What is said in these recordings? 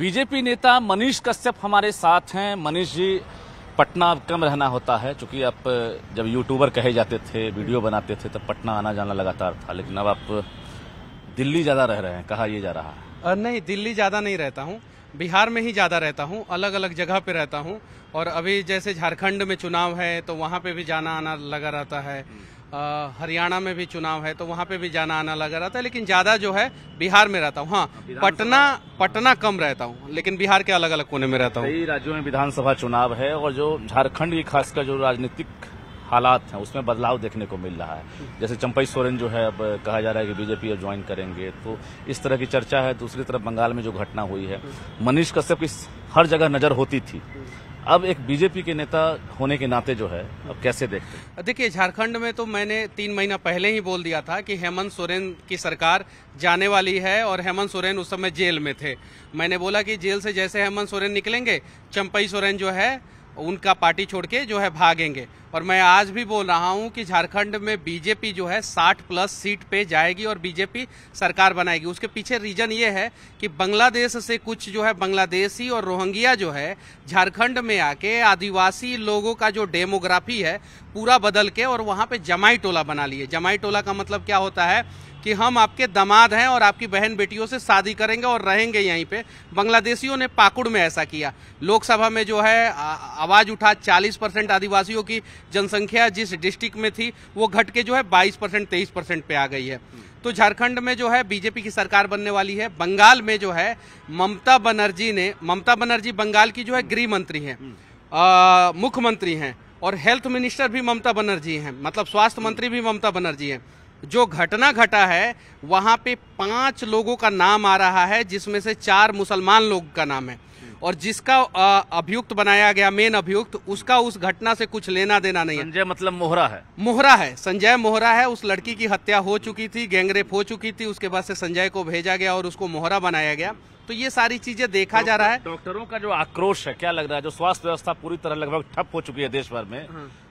BJP नेता मनीष कश्यप हमारे साथ हैं। मनीष जी, पटना कम रहना होता है क्योंकि आप, जब यूट्यूबर कहे जाते थे, वीडियो बनाते थे, तब पटना आना जाना लगातार था, लेकिन अब आप दिल्ली ज़्यादा रह रहे हैं। कहा ये जा रहा है? नहीं, दिल्ली ज़्यादा नहीं रहता हूँ। बिहार में ही ज़्यादा रहता हूँ अलग अलग जगह पे रहता हूँ और अभी जैसे झारखंड में चुनाव है तो वहाँ पे भी जाना आना लगा रहता है। हरियाणा में भी चुनाव है तो वहाँ पे भी जाना आना लगा रहता है लेकिन ज़्यादा जो है बिहार में रहता हूँ। हाँ पटना पटना कम रहता हूँ लेकिन बिहार के अलग अलग कोने में रहता हूँ। कई राज्यों में विधानसभा चुनाव है और जो झारखंड की खासकर जो राजनीतिक हालात हैं, उसमें बदलाव देखने को मिल रहा है। जैसे चंपई सोरेन जो है, अब कहा जा रहा है कि बीजेपी अब ज्वाइन करेंगे तो इस तरह की चर्चा है। दूसरी तरफ़ बंगाल में जो घटना हुई है, मनीष कश्यप की हर जगह नज़र होती थी। अब एक बीजेपी के नेता होने के नाते जो है, अब कैसे देखते हैं? देखिए, झारखंड में तो मैंने तीन महीना पहले ही बोल दिया था कि हेमंत सोरेन की सरकार जाने वाली है और हेमंत सोरेन उस समय जेल में थे। मैंने बोला कि जेल से जैसे हेमंत सोरेन निकलेंगे, चंपई सोरेन जो है उनका पार्टी छोड़ के जो है भागेंगे। और मैं आज भी बोल रहा हूँ कि झारखंड में बीजेपी जो है 60 प्लस सीट पे जाएगी और बीजेपी सरकार बनाएगी। उसके पीछे रीजन ये है कि बांग्लादेश से कुछ जो है बांग्लादेशी और रोहंगिया जो है झारखंड में आके आदिवासी लोगों का जो डेमोग्राफी है पूरा बदल के और वहाँ पे जमाई टोला बना लिए। जमाई टोला का मतलब क्या होता है? कि हम आपके दामाद हैं और आपकी बहन बेटियों से शादी करेंगे और रहेंगे यहीं पे। बांग्लादेशियों ने पाकुड़ में ऐसा किया। लोकसभा में जो है आवाज़ उठा 40 परसेंट आदिवासियों की जनसंख्या जिस डिस्ट्रिक्ट में थी, वो घट के जो है 22 परसेंट, तेईस परसेंट पे आ गई है। तो झारखंड में जो है, बीजेपी की सरकार बनने वाली है। बंगाल में जो है, ममता बनर्जी ने, ममता बनर्जी बंगाल की जो है गृह मंत्री हैं मुख्यमंत्री हैं और हेल्थ मिनिस्टर भी ममता बनर्जी हैं। मतलब स्वास्थ्य मंत्री भी ममता बनर्जी हैं। जो घटना घटा है, वहाँ पे पाँच लोगों का नाम आ रहा है, जिसमें से चार मुसलमान लोग का नाम है। और जिसका अभियुक्त बनाया गया मेन अभियुक्त उसका उस घटना से कुछ लेना देना नहीं है। संजय मतलब मोहरा है। मोहरा है संजय मोहरा है उस लड़की की हत्या हो चुकी थी गैंगरेप हो चुकी थी उसके बाद से संजय को भेजा गया और उसको मोहरा बनाया गया। तो ये सारी चीज़ें देखा जा रहा है। डॉक्टरों का जो आक्रोश है क्या लग रहा है? जो स्वास्थ्य व्यवस्था पूरी तरह लगभग ठप हो चुकी है देश भर में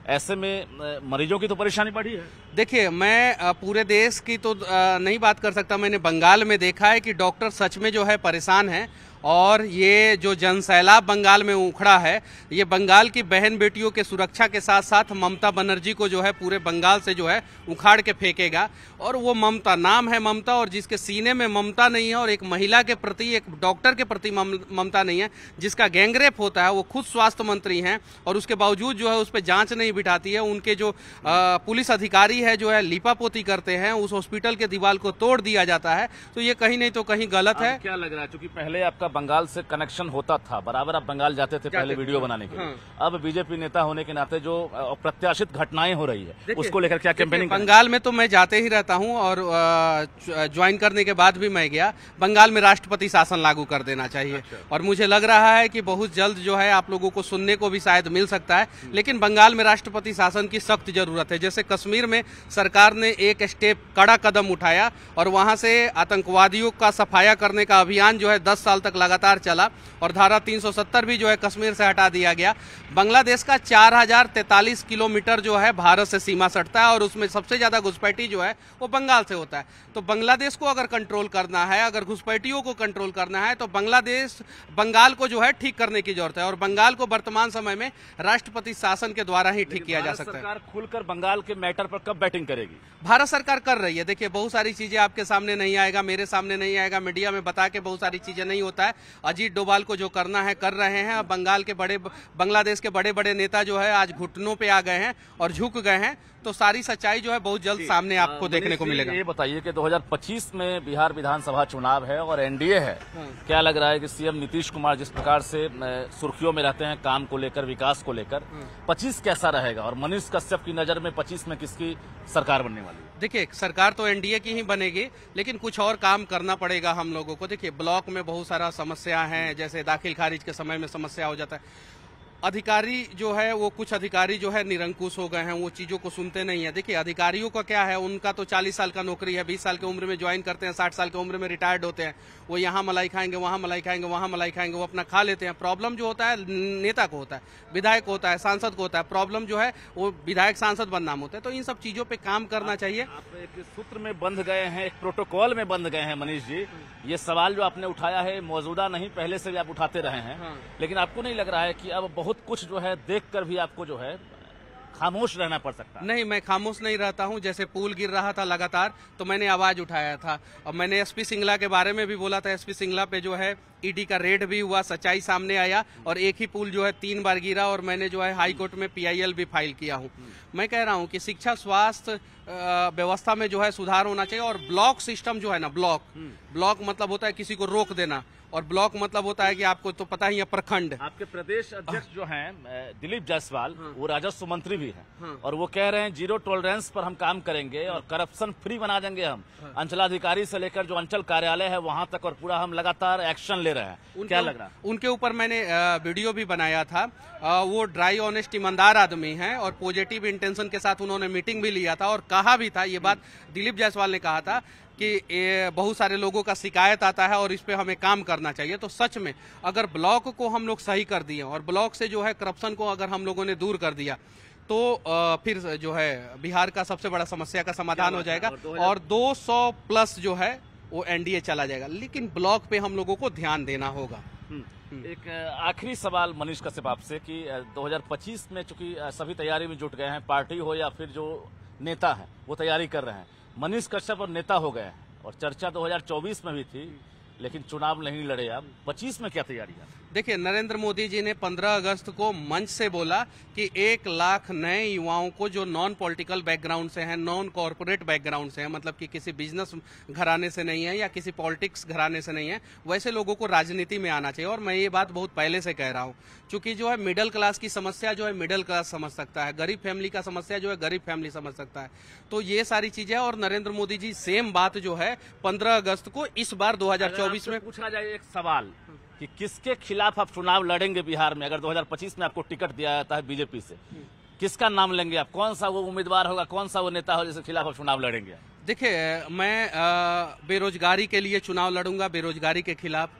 ऐसे में मरीजों की तो परेशानी बढ़ी है। देखिए मैं पूरे देश की तो नहीं बात कर सकता मैंने बंगाल में देखा है कि डॉक्टर सच में जो है परेशान हैं। और ये जो जनसैलाब बंगाल में उखड़ा है ये बंगाल की बहन बेटियों के सुरक्षा के साथ साथ ममता बनर्जी को जो है पूरे बंगाल से जो है उखाड़ के फेंकेगा। और वो ममता नाम है ममता और जिसके सीने में ममता नहीं है और एक महिला के प्रति एक डॉक्टर के प्रति ममता नहीं है जिसका गैंगरेप होता है वो खुद स्वास्थ्य मंत्री हैं और उसके बावजूद जो है उस पर जाँच नहीं बिठाती है। उनके जो पुलिस अधिकारी है जो है लिपापोती करते हैं उस हॉस्पिटल के दीवार को तोड़ दिया जाता है। तो ये कहीं नहीं तो कहीं गलत है। क्या लग रहा है? क्योंकि पहले आपका बंगाल से कनेक्शन होता था बराबर आप बंगाल जाते थे पहले वीडियो बनाने के लिए। हाँ। अब बीजेपी नेता होने के नाते जो अप्रत्याशित घटनाएँ हो रही है उसको लेकर क्या कैंपेनिंग बंगाल में तो मैं जाते ही रहता हूँ और ज्वाइन करने के बाद भी मैं गया। बंगाल में राष्ट्रपति शासन लागू कर देना चाहिए। और मुझे लग रहा है की बहुत जल्द जो है आप लोगों को सुनने को भी शायद मिल सकता है। लेकिन बंगाल में राष्ट्रपति शासन की सख्त ज़रूरत है। जैसे कश्मीर में सरकार ने एक स्टेप कड़ा कदम उठाया और वहाँ से आतंकवादियों का सफाया करने का अभियान जो है दस साल तक लगातार चला और धारा 370 भी जो है कश्मीर से हटा दिया गया। बांग्लादेश का चार किलोमीटर जो है भारत से सीमा सटता है और उसमें सबसे ज़्यादा घुसपैठी जो है वो बंगाल से होता है। तो बांग्लादेश को अगर कंट्रोल करना है अगर घुसपैठियों को कंट्रोल करना है तो बांग्लादेश बंगाल को जो है ठीक करने की ज़रूरत है और बंगाल को वर्तमान समय में राष्ट्रपति शासन के द्वारा ही ठीक किया जा सकता है। सरकार खुलकर बंगाल के मैटर पर कब बैटिंग करेगी? भारत सरकार कर रही है। देखिए बहुत सारी चीज़ें आपके सामने नहीं आएगा मेरे सामने नहीं आएगा मीडिया में बता के बहुत सारी चीज़ें नहीं होता है। अजीत डोभाल को जो करना है कर रहे हैं। बंगाल के बड़े बांग्लादेश के बड़े बड़े नेता जो है आज घुटनों पे आ गए हैं और झुक गए हैं। तो सारी सच्चाई जो है बहुत जल्द सामने आपको देखने को मिलेगा। ये बताइए कि 2025 में बिहार विधानसभा चुनाव है और एनडीए है। क्या लग रहा है कि सीएम नीतीश कुमार जिस प्रकार से सुर्खियों में रहते हैं काम को लेकर विकास को लेकर 25 कैसा रहेगा? और मनीष कश्यप की नज़र में 25 में किसकी सरकार बनने वाली है? देखिए, सरकार तो एनडीए की ही बनेगी, लेकिन कुछ और काम करना पड़ेगा हम लोगों को। देखिए, ब्लॉक में बहुत सारा समस्या है, जैसे दाखिल खारिज के समय में समस्या हो जाता है। अधिकारी जो है वो कुछ अधिकारी जो है निरंकुश हो गए हैं वो चीज़ों को सुनते नहीं है। देखिए अधिकारियों का क्या है उनका तो 40 साल का नौकरी है 20 साल की उम्र में ज्वाइन करते हैं 60 साल की उम्र में रिटायर्ड होते हैं। वो यहाँ मलाई खाएँगे वहाँ मलाई खाएँगे वहाँ मलाई खाएँगे वो अपना खा लेते हैं। प्रॉब्लम जो होता है नेता को होता है विधायक को होता है सांसद को होता है। प्रॉब्लम जो है वो विधायक सांसद बदनाम होता है। तो इन सब चीज़ों पर काम करना चाहिए। आप एक सूत्र में बंध गए हैं एक प्रोटोकॉल में बंध गए हैं मनीष जी। ये सवाल जो आपने उठाया है मौजूदा नहीं पहले से भी आप उठाते रहे हैं। हाँ। लेकिन आपको नहीं लग रहा है कि अब बहुत कुछ जो है देख कर भी आपको जो है खामोश रहना पड़ सकता नहीं, मैं खामोश नहीं रहता हूँ। जैसे पुल गिर रहा था लगातार तो मैंने आवाज़ उठाया था। और मैंने एसपी सिंगला के बारे में भी बोला था। एसपी सिंगला पे जो है ईडी का रेड भी हुआ, सच्चाई सामने आया और एक ही पुल जो है तीन बार गिरा और मैंने जो है हाई कोर्ट में पीआईएल भी फ़ाइल किया हूँ। मैं कह रहा हूँ कि शिक्षा, स्वास्थ्य व्यवस्था में जो है सुधार होना चाहिए और ब्लॉक सिस्टम जो है ना, ब्लॉक ब्लॉक मतलब होता है किसी को रोक देना। और ब्लॉक मतलब होता है कि आपको तो पता ही है प्रखंड। आपके प्रदेश अध्यक्ष जो हैं दिलीप जायसवाल हाँ। वो राजस्व मंत्री भी हैं। हाँ। और वो कह रहे हैं ज़ीरो टॉलरेंस पर हम काम करेंगे और करप्शन फ्री बना देंगे हम। हाँ। अंचलाधिकारी से लेकर जो अंचल कार्यालय है वहाँ तक और पूरा हम लगातार एक्शन ले रहे हैं। क्या लग रहा है? उनके ऊपर मैंने वीडियो भी बनाया था। वो ड्राई ऑनेस्ट ईमानदार आदमी है और पॉजिटिव इंटेंशन के साथ उन्होंने मीटिंग भी लिया था और कहा भी था ये बात दिलीप जायसवाल ने कहा था कि बहुत सारे लोगों का शिकायत आता है और इस पे हमें काम करना चाहिए। तो सच में अगर ब्लॉक को हम लोग सही कर दिए और ब्लॉक से जो है करप्शन को अगर हम लोगों ने दूर कर दिया तो फिर जो है बिहार का सबसे बड़ा समस्या का समाधान हो जाएगा और और 200 प्लस जो है वो एनडीए चला जाएगा। लेकिन ब्लॉक पे हम लोगों को ध्यान देना होगा। हम्म। एक आखिरी सवाल मनीष कश्यप आपसे कि अ, 2025 में चूँकि सभी तैयारी में जुट गए हैं पार्टी हो या फिर जो नेता हैं वो तैयारी कर रहे हैं। मनीष कश्यप और नेता हो गए और चर्चा 2024 में भी थी, लेकिन चुनाव नहीं लड़े आप। 25 में क्या तैयारियाँ देखिए, नरेंद्र मोदी जी ने 15 अगस्त को मंच से बोला कि एक लाख नए युवाओं को जो नॉन पॉलिटिकल बैकग्राउंड से हैं नॉन कॉरपोरेट बैकग्राउंड से हैं मतलब कि किसी बिज़नेस घराने से नहीं है या किसी पॉलिटिक्स घराने से नहीं है, वैसे लोगों को राजनीति में आना चाहिए। और मैं ये बात बहुत पहले से कह रहा हूँ, चूँकि जो है मिडिल क्लास की समस्या जो है मिडिल क्लास समझ सकता है, गरीब फैमिली का समस्या जो है गरीब फैमिली समझ सकता है। तो ये सारी चीज़ें और नरेंद्र मोदी जी सेम बात जो है पंद्रह अगस्त को इस बार दो हज़ार चौबीस में पूछा जाए एक सवाल कि किसके खिलाफ आप चुनाव लड़ेंगे बिहार में? अगर 2025 में आपको टिकट दिया जाता है बीजेपी से, किसका नाम लेंगे आप? कौन सा वो उम्मीदवार होगा? कौन सा वो नेता होगा जिसके खिलाफ आप चुनाव लड़ेंगे? देखिए, मैं बेरोजगारी के लिए चुनाव लड़ूँगा, बेरोजगारी के खिलाफ।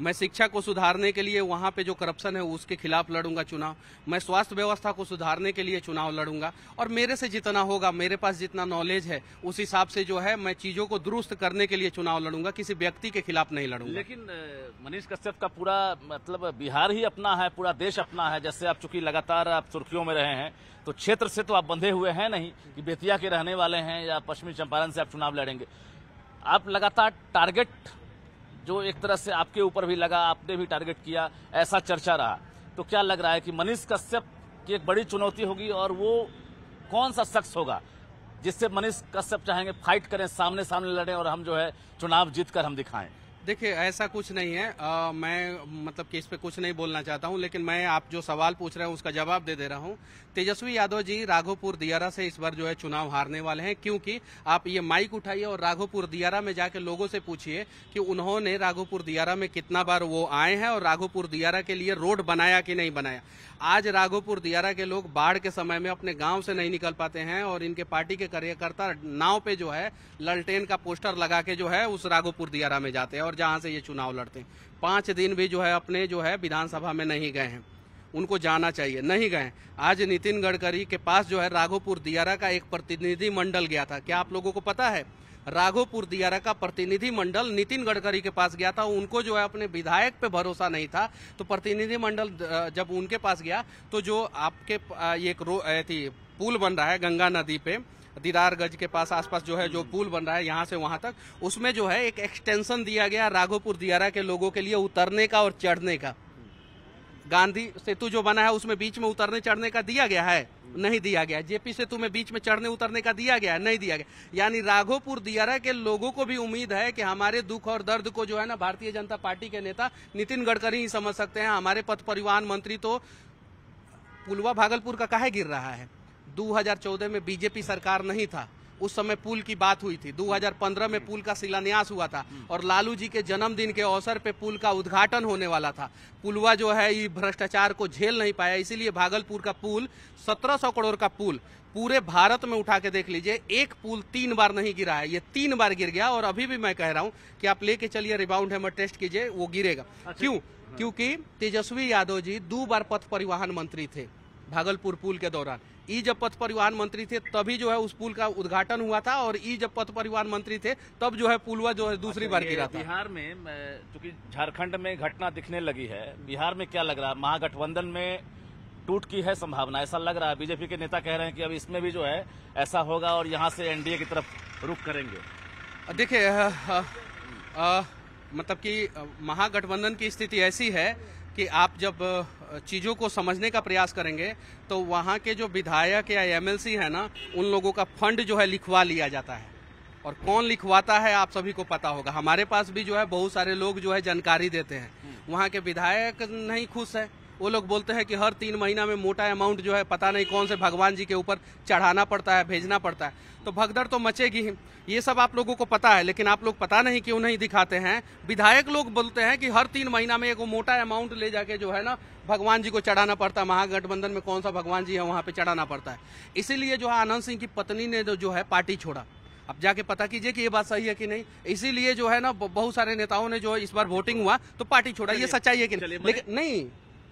मैं शिक्षा को सुधारने के लिए वहाँ पे जो करप्शन है, उसके खिलाफ लड़ूँगा चुनाव। मैं स्वास्थ्य व्यवस्था को सुधारने के लिए चुनाव लड़ूँगा। और मेरे से जितना होगा, मेरे पास जितना नॉलेज है, उस हिसाब से जो है, मैं चीज़ों को दुरुस्त करने के लिए चुनाव लड़ूँगा, किसी व्यक्ति के खिलाफ नहीं लड़ूँगा। लेकिन मनीष कश्यप का पूरा मतलब बिहार ही अपना है, पूरा देश अपना है। जैसे आप चूँकि लगातार आप सुर्खियों में रहे हैं तो क्षेत्र से तो आप बंधे हुए हैं नहीं कि बेतिया के रहने वाले हैं या पश्चिमी चंपारण से आप चुनाव लड़ेंगे। आप लगातार टारगेट जो एक तरह से आपके ऊपर भी लगा, आपने भी टारगेट किया, ऐसा चर्चा रहा। तो क्या लग रहा है कि मनीष कश्यप की एक बड़ी चुनौती होगी और वो कौन सा शख्स होगा जिससे मनीष कश्यप चाहेंगे फाइट करें सामने सामने लड़ें और हम जो है चुनाव जीतकर हम दिखाएँ? देखिए ऐसा कुछ नहीं है। अ, मैं मतलब कि इस पे कुछ नहीं बोलना चाहता हूँ लेकिन मैं आप जो सवाल पूछ रहे हैं उसका जवाब दे दे रहा हूँ। तेजस्वी यादव जी राघोपुर दियारा से इस बार जो है चुनाव हारने वाले हैं क्योंकि आप ये माइक उठाइए और राघोपुर दियारा में जाके लोगों से पूछिए कि उन्होंने राघोपुर दियारा में कितना बार वो आए हैं और राघोपुर दियारा के लिए रोड बनाया कि नहीं बनाया। आज राघोपुर दियारा के लोग बाढ़ के समय में अपने गाँव से नहीं निकल पाते हैं और इनके पार्टी के कार्यकर्ता नाव पे जो है ललटेन का पोस्टर लगा के जो है उस राघोपुर दियारा में जाते हैं। और जहाँ से ये चुनाव लड़ते हैं। पाँच दिन भी जो है अपने जो है विधानसभा में नहीं गए हैं। उनको जाना चाहिए। नहीं गए। आज नितिन गडकरी के पास जो है राघोपुर दियारा का एक प्रतिनिधि मंडल गया था। क्या आप लोगों को पता है? राघोपुर दियारा का प्रतिनिधि मंडल नितिन गडकरी के पास गया था। उनको जो है अपने विधायक पे भरोसा नहीं था। तो प्रतिनिधि मंडल जब उनके पास गया तो जो आपके एक रो थी, पुल बन रहा है गंगा नदी पे दीदार गज के पास आसपास जो है जो पुल बन रहा है यहाँ से वहाँ तक उसमें जो है एक एक्सटेंशन दिया गया राघोपुर दियारा के लोगों के लिए उतरने का और चढ़ने का। गांधी सेतु जो बना है उसमें बीच में उतरने चढ़ने का दिया गया है? नहीं दिया गया। जेपी सेतु में बीच में चढ़ने उतरने का दिया गया है? नहीं दिया गया। यानी राघोपुर दियारा के लोगों को भी उम्मीद है कि हमारे दुख और दर्द को जो है ना भारतीय जनता पार्टी के नेता नितिन गडकरी ही समझ सकते हैं। हमारे पथ परिवहन मंत्री तो पुलवा भागलपुर का काहे गिर रहा है? 2014 में बीजेपी सरकार नहीं था उस समय पुल की बात हुई थी। 2015 में पुल का शिलान्यास हुआ था और लालू जी के जन्मदिन के अवसर पे पुल का उद्घाटन होने वाला था। पुलवा जो है ये भ्रष्टाचार को झेल नहीं पाया इसीलिए भागलपुर का पुल 1700 करोड़ का पुल पूरे भारत में उठा के देख लीजिए एक पुल तीन बार नहीं गिरा है ये तीन बार गिर गया और अभी भी मैं कह रहा हूँ कि आप लेके चलिए रिबाउंड हैमर टेस्ट कीजिए वो गिरेगा। क्यों? क्योंकि तेजस्वी यादव जी दो बार पथ परिवहन मंत्री थे। भागलपुर पुल के दौरान। ई जब पथ परिवहन मंत्री थे तभी जो है उस पुल का उद्घाटन हुआ था और ई जब पथ परिवहन मंत्री थे तब जो है पुलवा जो है दूसरी बार गिरा था। बिहार में चूँकि झारखंड में घटना दिखने लगी है बिहार में क्या लग रहा है? महागठबंधन में टूट की है संभावना ऐसा लग रहा है? बीजेपी के नेता कह रहे हैं कि अब इसमें भी जो है ऐसा होगा और यहाँ से एनडीए की तरफ़ रुख करेंगे। देखिए अ, मतलब कि महागठबंधन की स्थिति ऐसी है कि आप जब चीज़ों को समझने का प्रयास करेंगे तो वहाँ के जो विधायक या एमएलसी है ना उन लोगों का फंड जो है लिखवा लिया जाता है। और कौन लिखवाता है आप सभी को पता होगा। हमारे पास भी जो है बहुत सारे लोग जो है जानकारी देते हैं। वहाँ के विधायक नहीं खुश है। वो लोग बोलते हैं कि हर तीन महीना में मोटा अमाउंट जो है पता नहीं कौन से भगवान जी के ऊपर चढ़ाना पड़ता है भेजना पड़ता है। तो भगदड़ तो मचेगी ही। ये सब आप लोगों को पता है लेकिन आप लोग पता नहीं क्यों नहीं दिखाते हैं। विधायक लोग बोलते हैं कि हर तीन महीना में एक मोटा अमाउंट ले जाके जो है ना भगवान जी को चढ़ाना पड़ता है। महागठबंधन में कौन सा भगवान जी है वहाँ पे चढ़ाना पड़ता है। इसीलिए जो है आनंद सिंह की पत्नी ने जो- जो है पार्टी छोड़ा। अब जाके पता कीजिए कि ये बात सही है कि नहीं। इसीलिए जो है ना बहुत सारे नेताओं ने जो है इस बार वोटिंग हुआ तो पार्टी छोड़ा। ये सच्चाई है कि नहीं? लेकिन नहीं।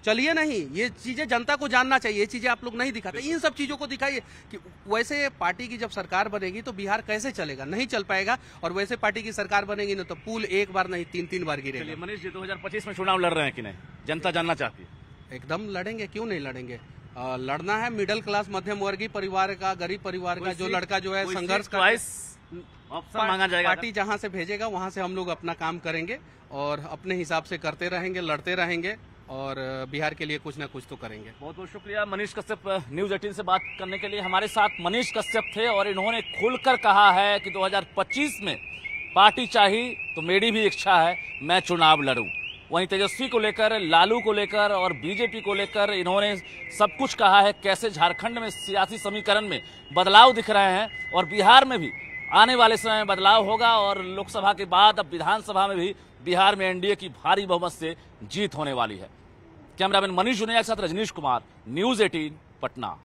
चलिए नहीं ये चीज़ें जनता को जानना चाहिए ये चीज़ें आप लोग नहीं दिखाते। इन सब चीज़ों को दिखाइए कि वैसे पार्टी की जब सरकार बनेगी तो बिहार कैसे चलेगा? नहीं चल पाएगा और वैसे पार्टी की सरकार बनेगी ना तो पुल एक बार नहीं तीन तीन बार चलिए गिरेगा मनीष जी 2025 में चुनाव लड़ रहे हैं कि नहीं? जनता जानना चाहती है। एकदम लड़ेंगे क्यों नहीं लड़ेंगे? अ, लड़ना है मिडिल क्लास मध्यम वर्गीय परिवार का गरीब परिवार का जो लड़का जो है संघर्ष का ऑप्शन मांगा जाएगा। पार्टी जहाँ से भेजेगा वहाँ से हम लोग अपना काम करेंगे और अपने हिसाब से करते रहेंगे लड़ते रहेंगे। और बिहार के लिए कुछ ना कुछ तो करेंगे। बहुत बहुत शुक्रिया मनीष कश्यप न्यूज़ 18 से बात करने के लिए। हमारे साथ मनीष कश्यप थे और इन्होंने खुलकर कहा है कि 2025 में पार्टी चाहिए तो मेरी भी इच्छा है, मैं चुनाव लड़ूं। वहीं तेजस्वी को लेकर, लालू को लेकर और बीजेपी को लेकर इन्होंने सब कुछ कहा है, कैसे झारखंड में सियासी समीकरण में बदलाव दिख रहे हैं और बिहार में भी आने वाले समय में बदलाव होगा और लोकसभा के बाद अब विधानसभा में भी बिहार में एनडीए की भारी बहुमत से जीत होने वाली है। कैमरामैन मनीष जुनिया के साथ रजनीश कुमार, न्यूज़ 18 पटना।